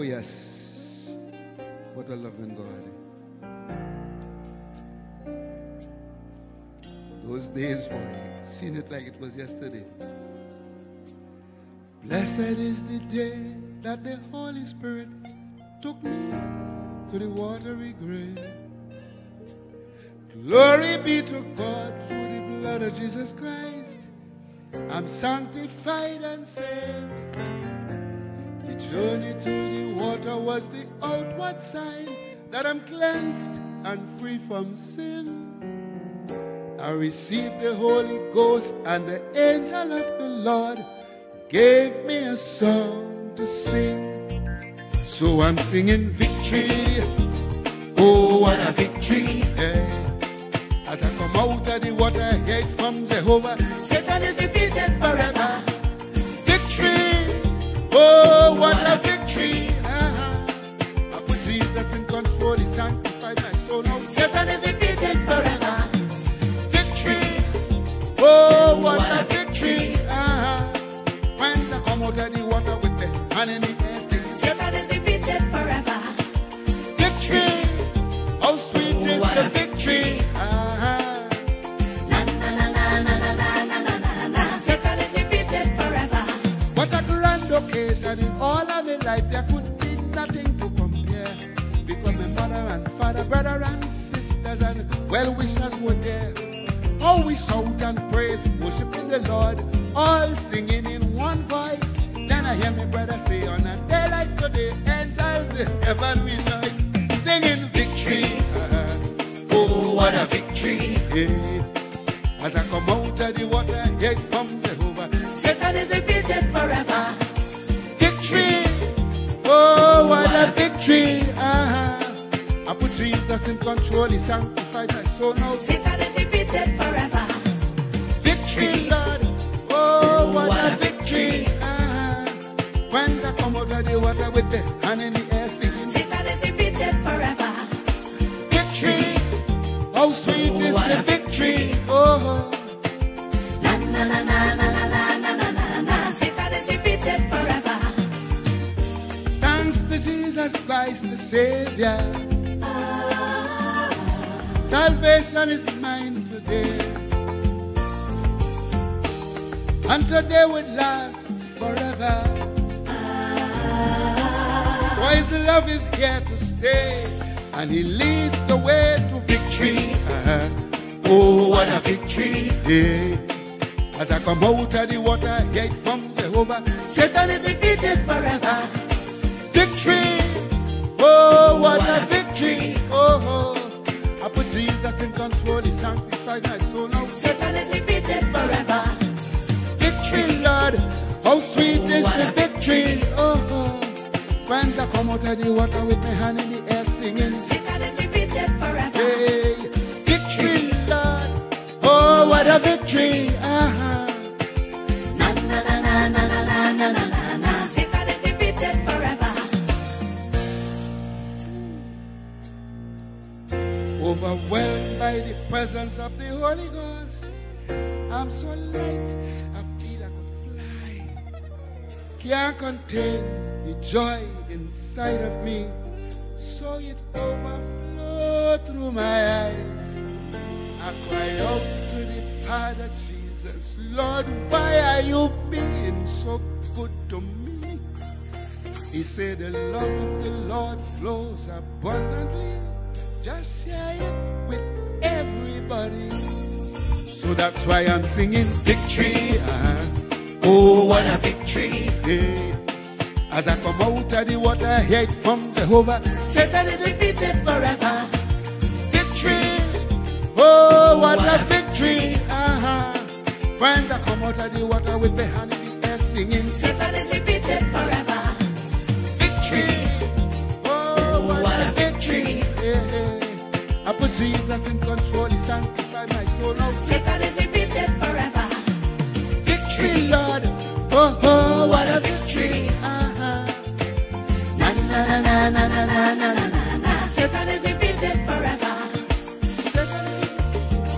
Oh, yes. What a loving God. Those days, boy, seen it like it was yesterday. Blessed is the day that the Holy Spirit took me to the watery grave. Glory be to God through the blood of Jesus Christ. I'm sanctified and saved. The journey to the water was the outward sign that I'm cleansed and free from sin. I received the Holy Ghost, and the angel of the Lord gave me a song to sing. So I'm singing victory. Oh, what a victory. Yeah. As I come out of the water, I hear from Jehovah. Jesus in control. He sanctified my soul. Now Satan is defeated forever. Victory. Oh, what a victory. Well wishers were there. All we shout and praise, worshiping the Lord, all singing in one voice. Then I hear my brother say, on a day like today, angels in heaven rejoice, singing victory. Uh-huh. Oh, what a victory. Yeah. As I come out of the water, I hear from Jehovah. Satan is defeated forever. Victory! Oh, what a victory! Jesus in control, He sanctified my soul now. Satan is defeated forever. Victory, Lord! Oh, what a victory! Uh-huh. When I come out of the water with the hand in the air singing, Satan is defeated forever. Victory! How sweet is What the a victory! Oh, Na na na na na na na na na na na. Satan is defeated forever. thanks to Jesus Christ the Savior. Salvation is mine today. And today will last forever. For his love is here to stay. And he leads the way to victory. Uh-huh. Oh, what a victory. Yeah. As I come out of the water, gate from Jehovah, Satan is defeated forever. Jesus in control. He sanctified my soul now. Satan is defeated forever. Victory, Lord. How sweet is the victory. Oh, oh. When I come out of the water with my hand in the air Overwhelmed by the presence of the Holy Ghost. I'm so light, I feel I could fly. Can't contain the joy inside of me. So it overflow through my eyes. I cry out to the Father Jesus, Lord, why are you being so good to me? He said, The love of the Lord flows abundantly. Just share it with everybody. So that's why I'm singing victory. uh-huh. Oh, what a victory. As I come out of the water, it from Jehovah. Satan is defeated forever. Victory. Oh, what a victory. Uh-huh. When I come out of the water with in the air singing Satan is defeated forever. Jesus in control. He sanctified my soul now. Satan is defeated forever. Victory, Lord. Oh, oh, what a victory. Uh-huh. Na na na na na na na na na na. Satan is defeated forever.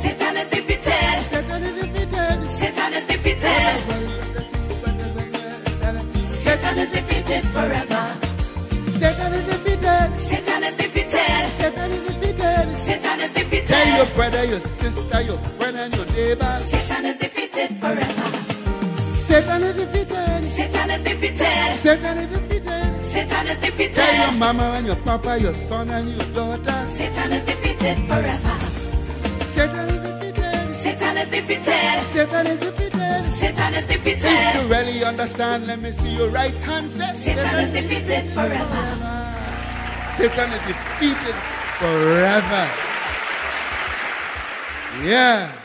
Satan is defeated. Satan is defeated. Satan is defeated. Satan is defeated forever. Your brother, your sister, your friend, and your neighbor. Satan is defeated forever. Satan is defeated. Satan is defeated. Satan is defeated. Satan is defeated. Tell your mama and your papa, your son and your daughter. Satan is defeated forever. Satan is defeated. Satan is defeated. Satan is defeated. Satan is If you really understand, let me see your right hand. Say, Satan is defeated forever. Satan is defeated forever. Yeah.